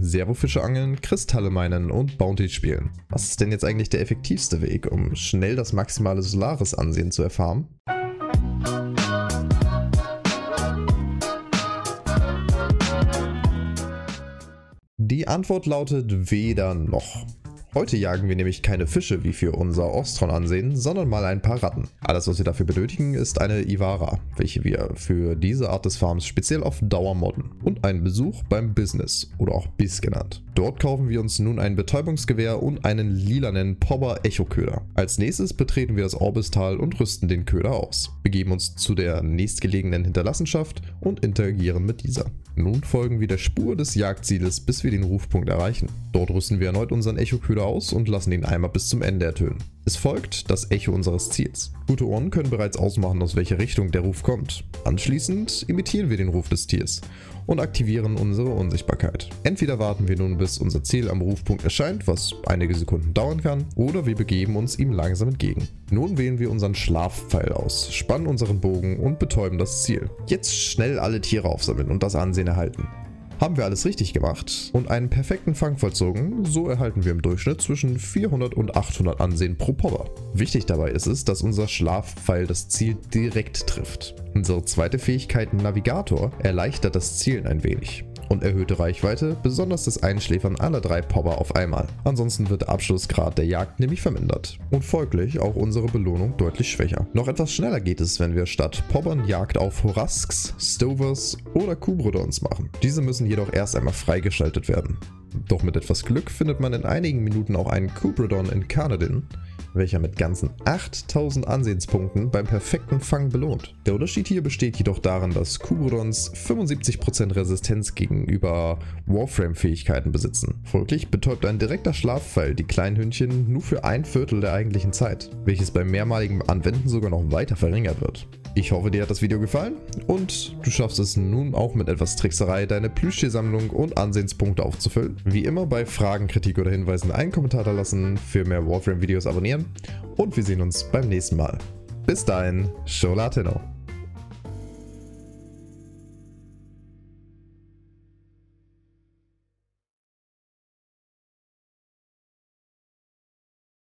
Servofische angeln, Kristalle meinen und Bounty spielen. Was ist denn jetzt eigentlich der effektivste Weg, um schnell das maximale Solaris-Ansehen zu erfahren? Die Antwort lautet weder noch. Heute jagen wir nämlich keine Fische wie für unser Ostron ansehen, sondern mal ein paar Ratten. Alles was wir dafür benötigen ist eine Ivara, welche wir für diese Art des Farms speziell auf Dauer modden. Und einen Besuch beim Business oder auch BIS genannt. Dort kaufen wir uns nun ein Betäubungsgewehr und einen lilanen Pobber Echo Köder. Als nächstes betreten wir das Orbistal und rüsten den Köder aus, begeben uns zu der nächstgelegenen Hinterlassenschaft und interagieren mit dieser. Nun folgen wir der Spur des Jagdzieles, bis wir den Rufpunkt erreichen. Dort rüsten wir erneut unseren Echo-Köder aus und lassen ihn einmal bis zum Ende ertönen. Es folgt das Echo unseres Ziels. Gute Ohren können bereits ausmachen, aus welcher Richtung der Ruf kommt. Anschließend imitieren wir den Ruf des Tiers und aktivieren unsere Unsichtbarkeit. Entweder warten wir nun bis unser Ziel am Rufpunkt erscheint, was einige Sekunden dauern kann, oder wir begeben uns ihm langsam entgegen. Nun wählen wir unseren Schlafpfeil aus, spannen unseren Bogen und betäuben das Ziel. Jetzt schnell alle Tiere aufsammeln und das Ansehen erhalten. Haben wir alles richtig gemacht und einen perfekten Fang vollzogen, so erhalten wir im Durchschnitt zwischen 400 und 800 Ansehen pro Popper. Wichtig dabei ist es, dass unser Schlafpfeil das Ziel direkt trifft. Unsere zweite Fähigkeit Navigator erleichtert das Zielen ein wenig und erhöhte Reichweite, besonders das Einschläfern aller drei Popper auf einmal. Ansonsten wird der Abschlussgrad der Jagd nämlich vermindert und folglich auch unsere Belohnung deutlich schwächer. Noch etwas schneller geht es, wenn wir statt Poppern Jagd auf Horasks, Stovers oder Kubrodons machen. Diese müssen jedoch erst einmal freigeschaltet werden. Doch mit etwas Glück findet man in einigen Minuten auch einen Kubrodon in Carnadin, welcher mit ganzen 8000 Ansehenspunkten beim perfekten Fang belohnt. Der Unterschied hier besteht jedoch darin, dass Kubrodons 75% Resistenz gegenüber Warframe-Fähigkeiten besitzen. Folglich betäubt ein direkter Schlafpfeil die kleinen Hündchen nur für ein Viertel der eigentlichen Zeit, welches beim mehrmaligen Anwenden sogar noch weiter verringert wird. Ich hoffe, dir hat das Video gefallen und du schaffst es nun auch mit etwas Trickserei, deine Plüschtiersammlung und Ansehenspunkte aufzufüllen. Wie immer bei Fragen, Kritik oder Hinweisen einen Kommentar da lassen, für mehr Warframe-Videos abonnieren und wir sehen uns beim nächsten Mal. Bis dahin, Show Latino.